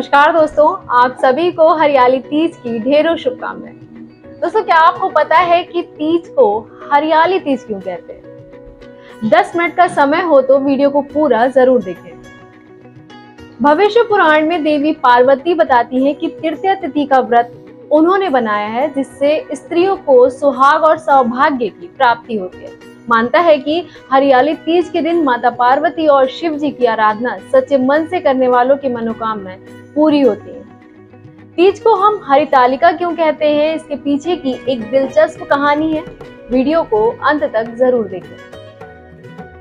नमस्कार दोस्तों, आप सभी को हरियाली तीज की ढेरों शुभकामनाएँ। दोस्तों, क्या आपको पता है कि तीज को हरियाली तीज क्यों कहते हैं? 10 मिनट का समय हो तो वीडियो को पूरा ज़रूर देखें। भविष्य पुराण में देवी पार्वती बताती हैं कि तृतीय तिथि का व्रत उन्होंने बनाया है, जिससे स्त्रियों को सुहाग और सौभाग्य की प्राप्ति होती है। मानता है कि हरियाली तीज के दिन माता पार्वती और शिव जी की आराधना सच्चे मन से करने वालों की मनोकामनाएँ पूरी होती है। तीज को हम हरितालिका क्यों कहते हैं? इसके पीछे की एक दिलचस्प कहानी है। वीडियो को अंत तक ज़रूर देखें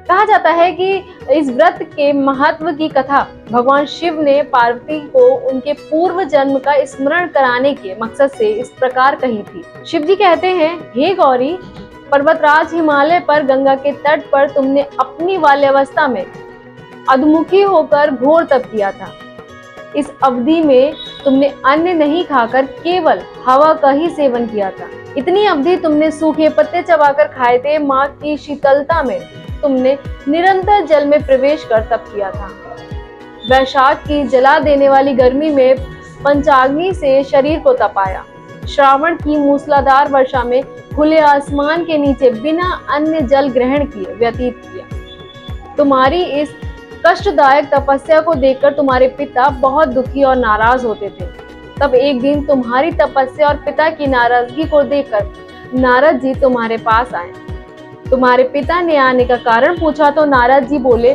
कहा जाता है कि इस व्रत के महत्व की कथा भगवान शिव ने पार्वती को उनके पूर्व जन्म का स्मरण कराने के मकसद से इस प्रकार कही थी। शिव जी कहते हैं, हे गौरी, पर्वतराज हिमालय पर गंगा के तट पर तुमने अपनी बाल्यावस्था में अधमुखी होकर घोर तप किया था। इस अवधि में तुमने अन्न नहीं खाकर केवल हवा का ही सेवन किया था। इतनी अवधि तुमने सूखे पत्ते चबाकर खाए थे, माँ की शीतलता में तुमने निरंतर जल में प्रवेश कर तप किया था। वैशाख की जला देने वाली गर्मी में पंचाग्नि से शरीर को तपाया। श्रावण की मूसलाधार वर्षा में खुले आसमान के नीचे बिना अन्य जल ग्रहण किए व्यतीत किया। तुम्हारी इस कष्टदायक तपस्या को देखकर तुम्हारे पिता बहुत दुखी और नाराज़ होते थे। तब एक दिन तुम्हारी तपस्या और पिता की नाराज़गी को देखकर नारद जी तुम्हारे पास आए। तुम्हारे पिता ने आने का कारण पूछा तो नारद जी बोले,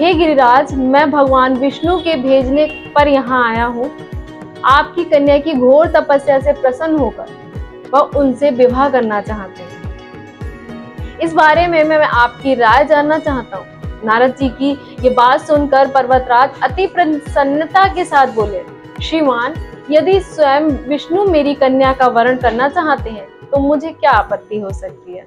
हे गिरिराज, मैं भगवान विष्णु के भेजने पर यहाँ आया हूँ। आपकी कन्या की घोर तपस्या से प्रसन्न होकर वह उनसे विवाह करना चाहते हैं। इस बारे में मैं आपकी राय जानना चाहता हूँ। नारद जी की ये बात सुनकर पर्वतराज अति प्रसन्नता के साथ बोले, श्रीमान, यदि स्वयं विष्णु मेरी कन्या का वर्ण करना चाहते हैं तो मुझे क्या आपत्ति हो सकती है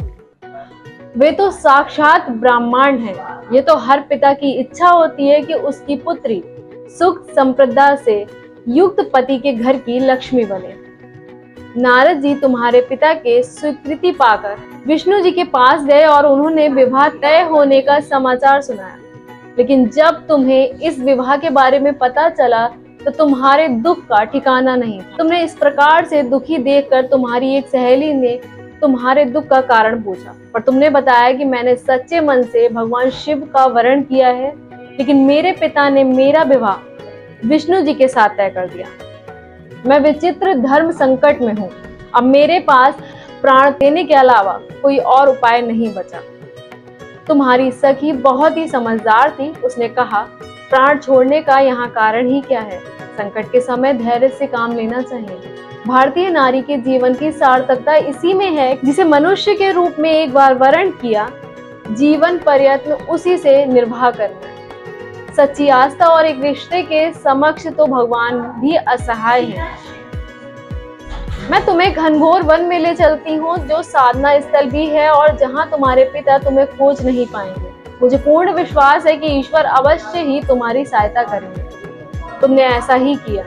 वे तो साक्षात ब्राह्मण हैं। ये तो हर पिता की इच्छा होती है कि उसकी पुत्री सुख संप्रदा से युक्त पति के घर की लक्ष्मी बने नारद जी तुम्हारे पिता के स्वीकृति पाकर विष्णु जी के पास गए और उन्होंने विवाह तय होने का समाचार सुनाया। लेकिन जब तुम्हें इस विवाह के बारे में पता चला तो तुम्हारे दुख का ठिकाना नहीं तुमने इस प्रकार से दुखी देखकर तुम्हारी एक सहेली ने तुम्हारे दुख का कारण पूछा। पर तुमने बताया कि मैंने सच्चे मन से भगवान शिव का वर्ण किया है, लेकिन मेरे पिता ने मेरा विवाह विष्णु जी के साथ तय कर दिया। मैं विचित्र धर्म संकट में हूँ। अब मेरे पास प्राण देने के अलावा कोई और उपाय नहीं बचा। तुम्हारी सखी बहुत ही समझदार थी। उसने कहा, प्राण छोड़ने का यहाँ कारण ही क्या है? संकट के समय धैर्य से काम लेना चाहिए। भारतीय नारी के जीवन की सार्थकता इसी में है जिसे मनुष्य के रूप में एक बार वर्ण किया, जीवन प्रयत्न उसी से निर्वाह करना सच्ची आस्था और एक रिश्ते के समक्ष तो भगवान भी असहाय है। मैं तुम्हें घनघोर वन में ले चलती हूँ, जो साधना स्थल भी है और जहाँ तुम्हारे पिता तुम्हें खोज नहीं पाएँगे। मुझे पूर्ण विश्वास है कि ईश्वर अवश्य ही तुम्हारी सहायता करेंगे। तुमने ऐसा ही किया।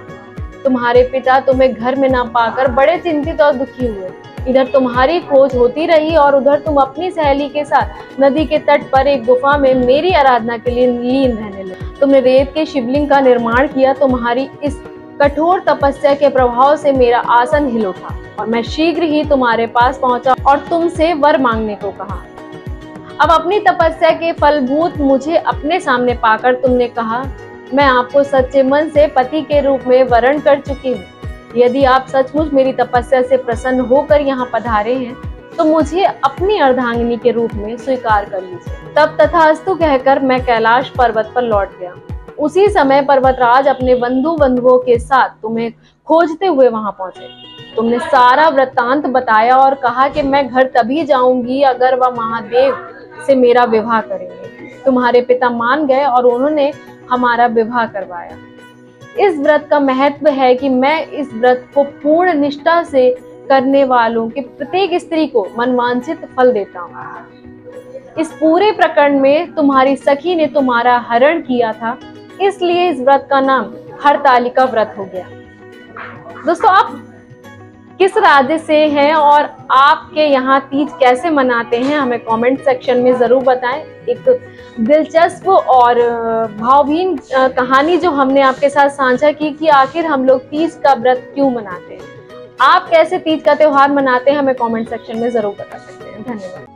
तुम्हारे पिता तुम्हें घर में ना पाकर बड़े चिंतित और दुखी हुए। इधर तुम्हारी खोज होती रही और उधर तुम अपनी सहेली के साथ नदी के तट पर एक गुफा में मेरी आराधना के लिए लीन रहने लगे। तुमने रेत के शिवलिंग का निर्माण किया, तुम्हारी इस कठोर तपस्या के प्रभाव से मेरा आसन हिल उठा और मैं शीघ्र ही तुम्हारे पास पहुँचा और तुमसे वर मांगने को कहा। अब अपनी तपस्या के फलभूत मुझे अपने सामने पाकर तुमने कहा, मैं आपको सच्चे मन से पति के रूप में वर्ण कर चुकी हूँ। यदि आप सचमुच मेरी तपस्या से प्रसन्न होकर यहाँ पधारे हैं तो मुझे अपनी अर्धांगिनी के रूप में स्वीकार कर लीजिए। तब तथास्तु कहकर मैं कैलाश पर्वत पर लौट गया। उसी समय पर्वतराज अपने बंधु बंधुओं के साथ तुम्हें खोजते हुए वहाँ पहुँचे। तुमने सारा वृत्तांत बताया और कहा कि मैं घर तभी जाऊँगी अगर वह महादेव से मेरा विवाह करेंगे। तुम्हारे पिता मान गए और उन्होंने हमारा विवाह करवाया। इस व्रत का महत्व है कि मैं इस व्रत को पूर्ण निष्ठा से करने वालों के प्रत्येक स्त्री को मनवांछित फल देता हूँ। इस पूरे प्रकरण में तुम्हारी सखी ने तुम्हारा हरण किया था। इसलिए इस व्रत का नाम हरतालिका व्रत हो गया। दोस्तों, आप किस राज्य से हैं और आपके यहाँ तीज कैसे मनाते हैं, हमें कमेंट सेक्शन में ज़रूर बताएँ। एक दिलचस्प और भावहीन कहानी जो हमने आपके साथ साझा की कि आखिर हम लोग तीज का व्रत क्यों मनाते हैं। आप कैसे तीज का त्यौहार मनाते हैं, हमें कमेंट सेक्शन में ज़रूर बता सकते हैं। धन्यवाद।